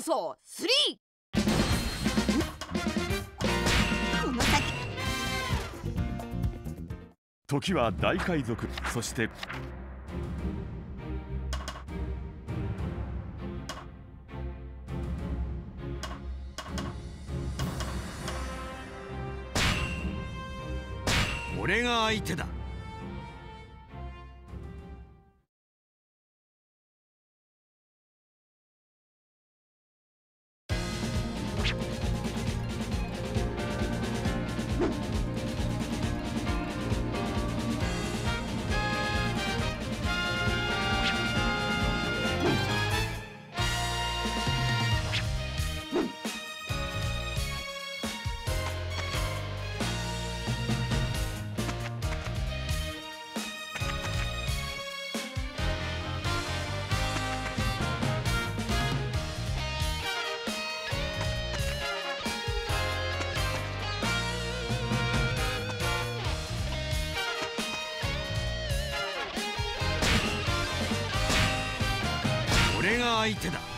無双3この先時は大海賊。そして俺が相手だが相手だ。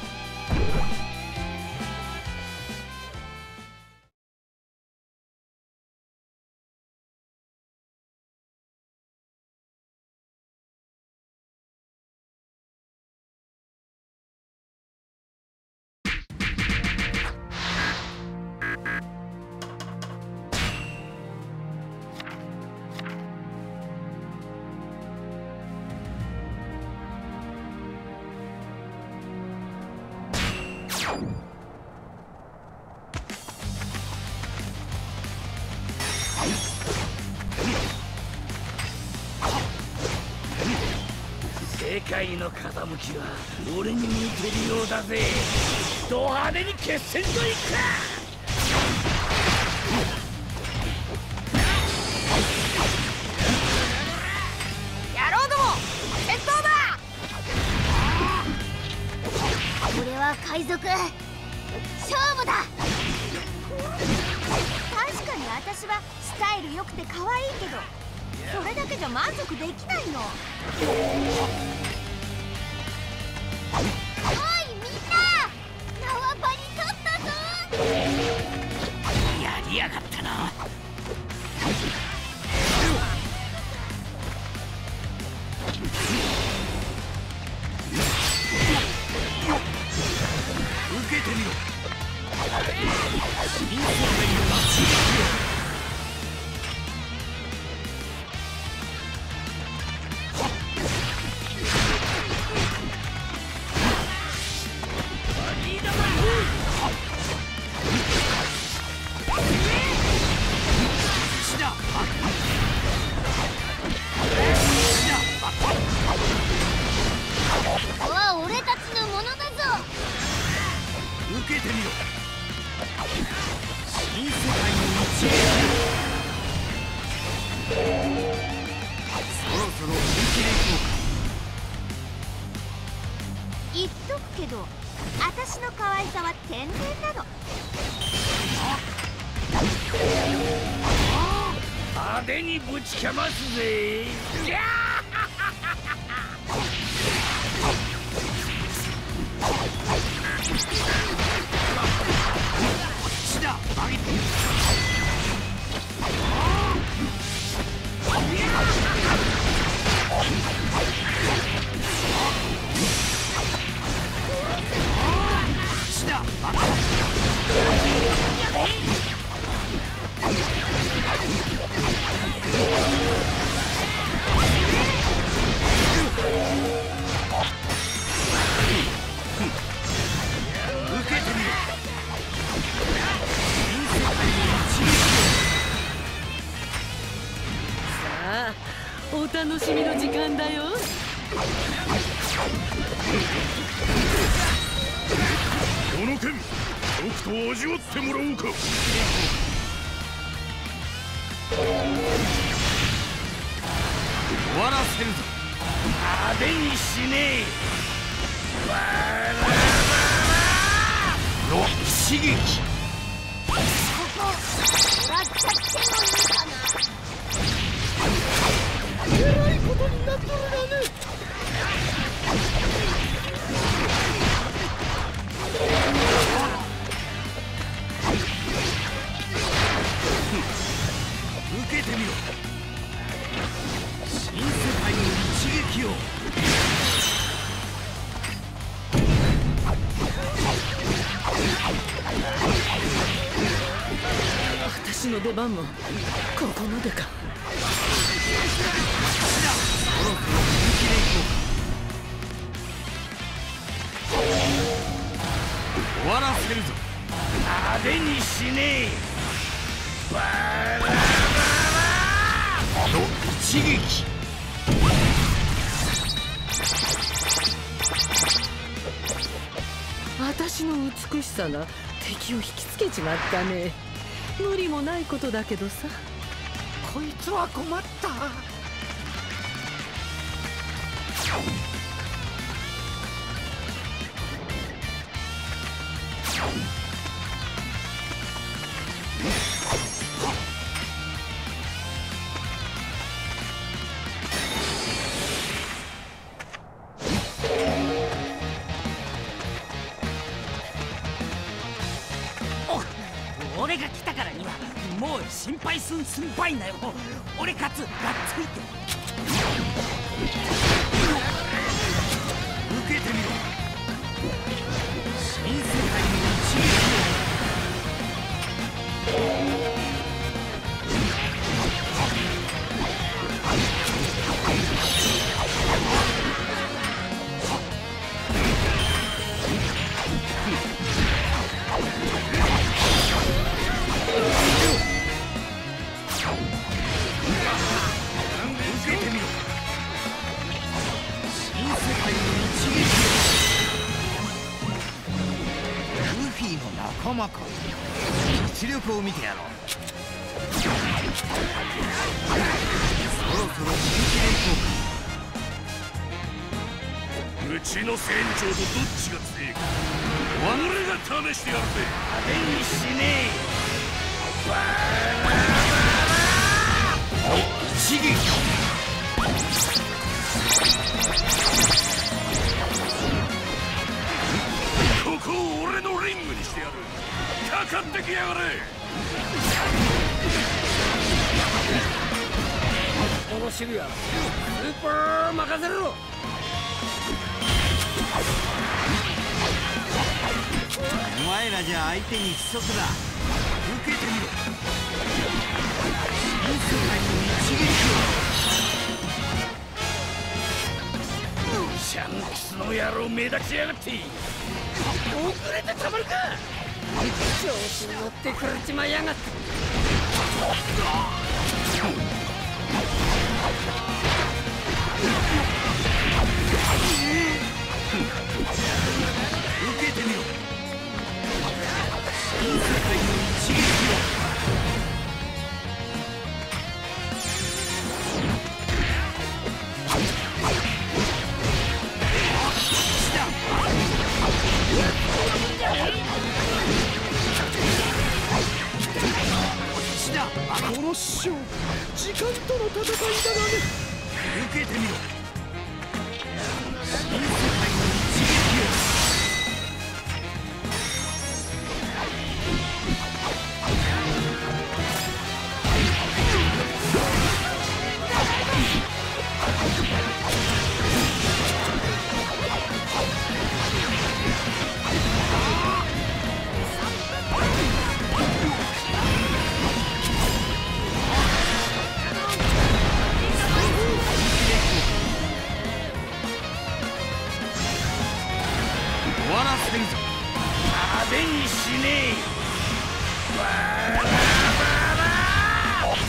世界の傾きは俺に向いてるようだぜ。ド派手に決戦といくか。海賊。勝負だ。確かに私はスタイル良くて可愛いけどそれだけじゃ満足できないの。けてみろ新世界の一へそろそろ本気でいこ言っとくけど私の可愛さは天然なの。派手にぶちかますぜ。ギャう死だ。しみの時間だよ。この剣僕と味わってもらおうか。終わらせるぞ。派手にしねえ。わの刺激ここもら。っちゃってもいいかなえらいことになっとるだね。出番もここまでか。終わらせるぞ。派手にしねえ。バラの一撃。私の美しさが敵を引きつけちまったね無理もないことだけどさ。こいつは困った。俺が来たからにはもう心配すん心配なよ。俺かつがっついて。の仲間か実力を見てやろう。そろそろ本気でいこうか。うちの船長とどっちが強いか。俺が試してやるぜ。派手にしね一撃かかってきやがれ。えこの渋谷スーパー任せろ。お前らじゃ相手に不足だ。受けてみろ。新世界の一撃シャンクスの野郎目立ちやがって。遅れてたまるか。調子に乗ってくれちまいやがって。時間との戦いだがね。受けてみろ。新世界終わらせるぞ。派手にしねえ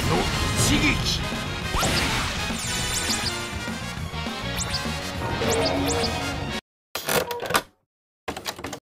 の一撃